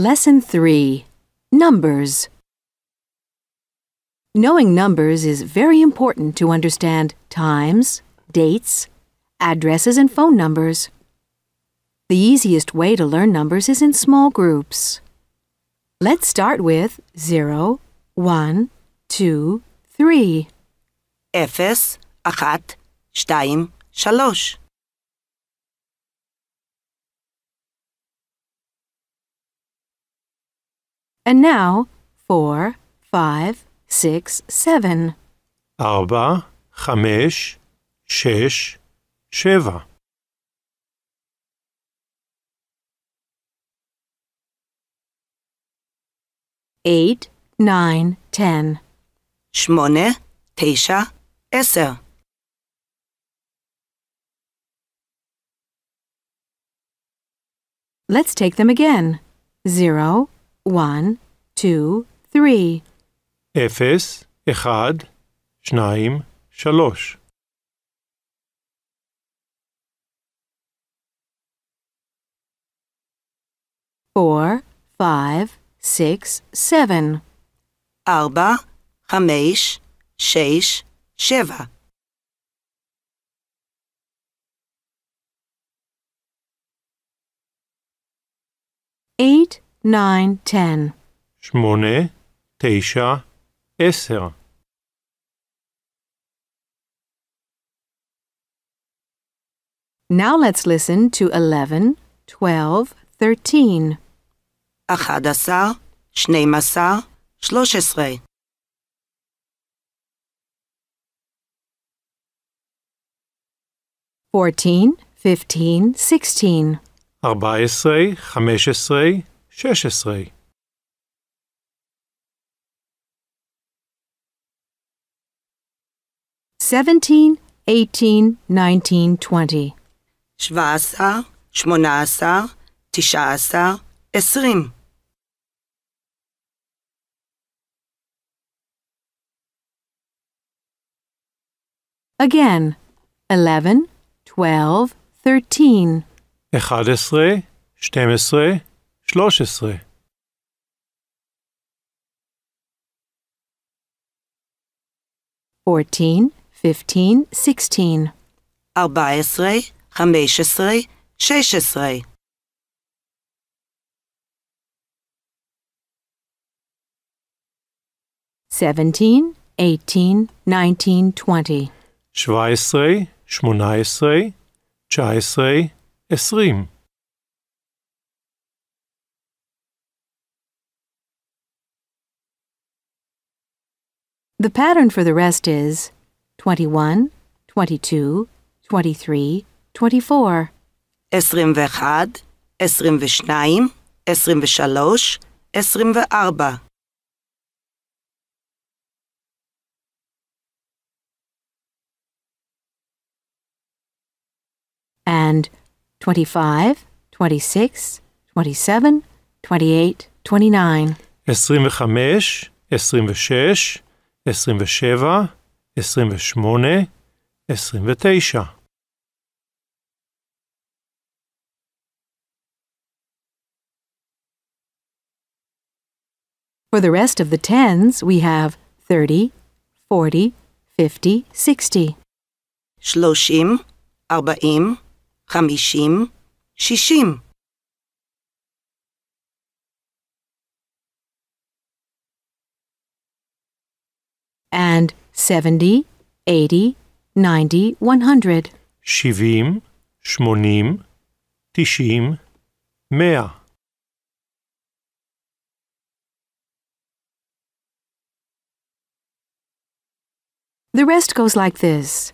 Lesson 3 Numbers Knowing numbers is very important to understand times, dates, addresses, and phone numbers. The easiest way to learn numbers is in small groups. Let's start with 0, 1, 2, 3. 0, 1, 2, shalosh. And now 4, 5, 6, 7. ארבע, חמש, שש, שבע. eight, nine, ten. שמונה, תשע, עשר. Let's take them again. Zero, one, two, three. אפס, אחד, שניים, שלוש. four, five, six, seven. ארבע, חמש, שש, שבע. eight, nine, ten. שמונה, תשע, עשר. Now let's listen to eleven, twelve, thirteen. אחד עשר, שנים עשר, שלוש עשרה. Fourteen, fifteen, sixteen. ארבע עשרה, חמש עשרה, 16. Seventeen, eighteen, nineteen, twenty. 17, 18, 19, 20. Again, 11, 12, 13. 13. Fourteen, fifteen, sixteen. 14, 15, 16. Seventeen, eighteen, nineteen, twenty. 17, 18, 19, 20. 17, 18, 19, 20. The pattern for the rest is 21, 22, 23, 24. 21, 22, 23, 24. and 25, 26, 27, 28, 29. 25, 26, 27, 28, 29. For the rest of the tens, we have 30, 40, 50, 60. 30, 40, 50, 60. and 70, 80, 90, 100. Shivim, Shmonim, Tishim, Mea. The rest goes like this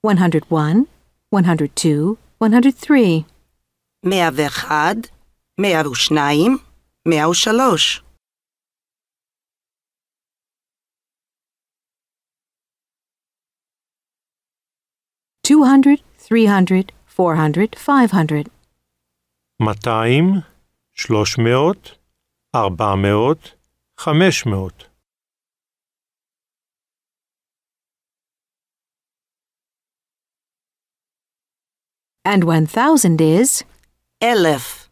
101, 102, 103. Mea Vechad, Mea Ushnaim, Mea Ushalosh. 200, 300, 400, 500. 200, 300, 400, 500. And 1,000 is? Elif.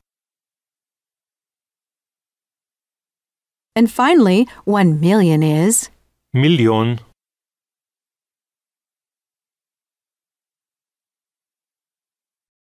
And finally, 1 million is? Million.